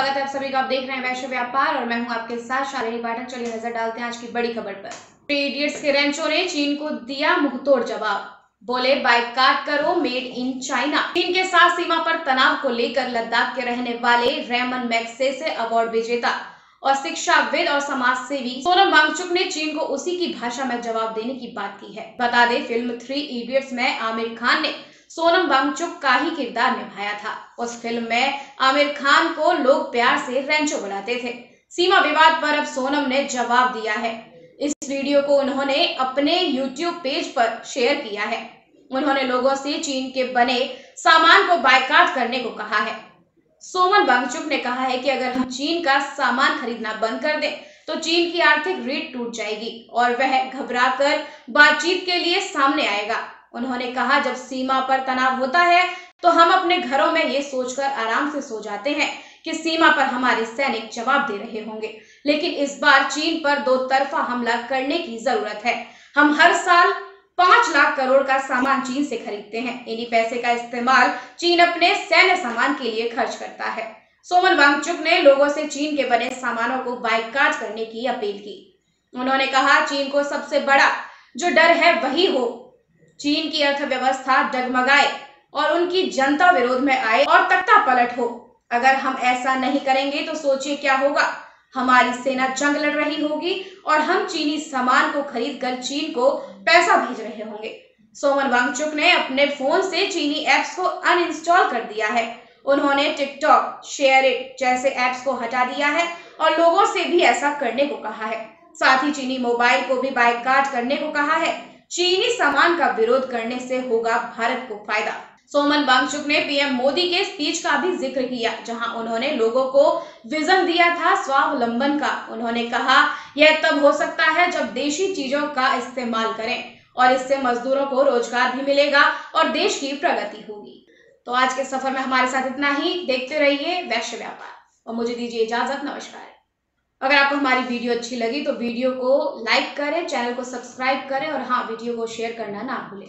स्वागत है आप सभी का। आप देख रहे हैं वैश्य व्यापार और मैं हूँ आपके साथ शालिनी पाठक। चलिए नज़र डालते हैं आज की बड़ी खबर पर। थ्री इडियट्स के रेंचो ने चीन को दिया मुंहतोड़ जवाब। बोले, बाइकाट करो मेड इन चाइना चीन के साथ सीमा पर तनाव को लेकर लद्दाख के रहने वाले रेमन मैक्से से अवार्ड विजेता और शिक्षाविद और समाज सेवी सोनम वांगचुक ने चीन को उसी की भाषा में जवाब देने की बात की है। बता दें फ़िल्म थ्री इडियट्स में आमिर खान ने सोनम वांगचुक का ही किरदार निभाया था। उस फ़िल्म में आमिर खान को लोग प्यार से रेंचो बुलाते थे। सीमा विवाद पर अब सोनम ने जवाब दिया है। इस वीडियो को उन्होंने अपने यूट्यूब पेज पर शेयर किया है। उन्होंने लोगों से चीन के बने सामान को बायकाट करने को कहा है। सोमन वांगचुक ने कहा है कि अगर हम चीन का सामान खरीदना बंद कर दें तो चीन की आर्थिक रीढ़ टूट जाएगी और वह घबराकर बातचीत के लिए सामने आएगा। उन्होंने कहा, जब सीमा पर तनाव होता है तो हम अपने घरों में ये सोचकर आराम से सो जाते हैं कि सीमा पर हमारे सैनिक जवाब दे रहे होंगे। लेकिन इस बार चीन पर दो तरफा हमला करने की ज़रूरत है। हम हर साल पाँच लाख करोड़ का सामान चीन से खरीदते हैं। इन्हीं पैसे का इस्तेमाल चीन अपने सैन्य सामान के लिए खर्च करता है। सोमन वांगचुक ने लोगों से चीन के बने सामानों को बाइकाट करने की अपील की। उन्होंने कहा, चीन को सबसे बड़ा जो डर है वही हो चीन की अर्थव्यवस्था डगमगाए और उनकी जनता विरोध में आए और तख्ता पलट हो। अगर हम ऐसा नहीं करेंगे तो सोचिए क्या होगा। हमारी सेना जंग लड़ रही होगी और हम चीनी सामान को खरीद कर चीन को पैसा भेज रहे होंगे। सोमन वांगचुक ने अपने फ़ोन से चीनी एप्स को अनइंस्टॉल कर दिया है। उन्होंने टिकटॉक, शेयर जैसे एप्स को हटा दिया है और लोगों से भी ऐसा करने को कहा है। साथ ही चीनी मोबाइल को भी बाइकाट करने को कहा है। चीनी सामान का विरोध करने से होगा भारत को फ़ायदा। सोमन वांगचुक ने पीएम मोदी के स्पीच का भी ज़िक्र किया, जहाँ उन्होंने लोगों को विजन दिया था स्वावलंबन का। उन्होंने कहा, यह तब हो सकता है जब देशी चीज़ों का इस्तेमाल करें और इससे मजदूरों को रोज़गार भी मिलेगा और देश की प्रगति होगी। तो आज के सफ़र में हमारे साथ इतना ही। देखते रहिए वैश्य व्यापार। और मुझे दीजिए इजाज़त। नमस्कार। अगर आपको हमारी वीडियो अच्छी लगी तो वीडियो को लाइक करें, चैनल को सब्सक्राइब करें और हाँ वीडियो को शेयर करना ना भूलें।